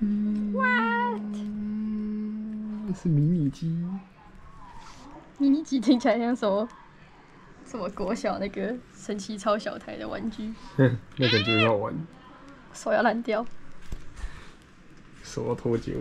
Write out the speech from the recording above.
嗯，What？是迷你机。迷你机听起来像什么？什么国小那个神奇超小台的玩具？那感觉很好玩。手要烂掉。手要脱臼。